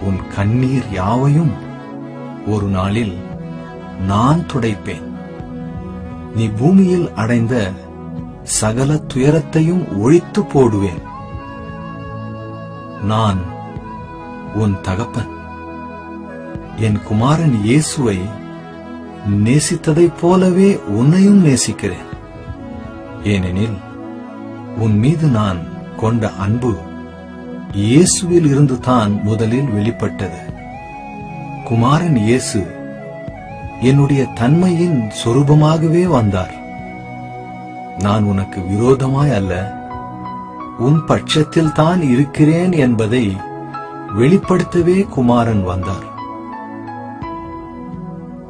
உன் கண்ணீர் யாவையும் ஒரு நாளில் நான் துடைப்பேன். நீ பூமியில் அடைந்த சகல துயரத்தையும் ஒழித்து போடுவேன். நான் உன் தகப்பன். என் குமாரன் இயேசுவை நேசித்ததைப் போலவே உன்னையும் நேசிக்கிறேன். ஏனெனில் உன் மீது நான் கொண்ட அன்பு இயேசுவில் இருந்து தான் முதலில் வெளிப்பட்டது. குமாரன் இயேசு என்னுடைய தன்மையின் சொரூபமாகவே வந்தார். நான் உனக்கு விரோதமாய் அல்ல உன் பட்சத்தில் தான் இருக்கிறேன் என்பதை வெளிப்படுத்தவே குமாரன் வந்தார்.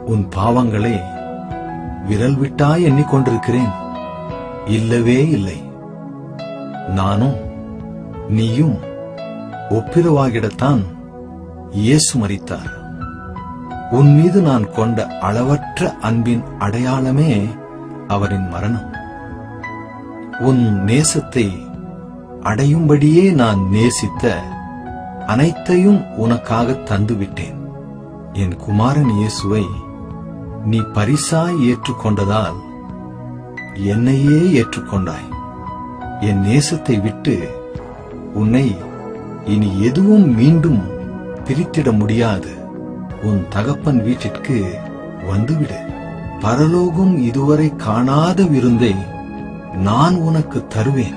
உன் பாவங்களை விரல் விட்டாய் எண்ணிக்கொண்டிருக்கிறேன். இல்லவே இல்லை. நானும் நீயும் ஒப்பிரவாகிடத்தான் இயேசு மறித்தார் உன் மீது நான் கொண்ட அளவற்ற அன்பின் அடையாளமே அவரின் மரணம். உன் நேசத்தை அடையும்படியே நான் நேசித்த அனைத்தையும் உனக்காக தந்துவிட்டேன். என் குமாரன் இயேசுவை நீ பரிசாய் ஏற்றுக்கொண்டதால் என்னையே ஏற்றுக்கொண்டாய். என் நேசத்தை விட்டு உன்னை இனி எதுவும் மீண்டும் பிரித்திட முடியாது. உன் தகப்பன் வீட்டிற்கு வந்துவிடு. பரலோகம் இதுவரை காணாத விருந்தை நான் உனக்கு தருவேன்.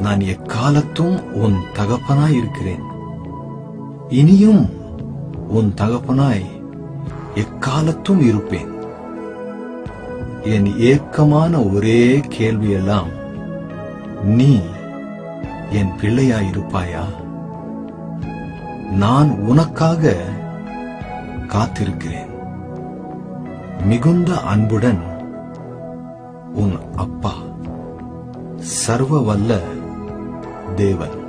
நான் எக்காலத்தும் உன் தகப்பனாய் இருக்கிறேன் இனியும் உன் தகப்பனாய் எக்காலத்தும் இருப்பேன். என் ஏக்கமான ஒரே கேள்வியெல்லாம் நீ என் பிள்ளையாயிருப்பாயா? நான் உனக்காக காத்திருக்கிறேன். மிகுந்த அன்புடன் உன் அப்பா சர்வ வல்ல தேவன்.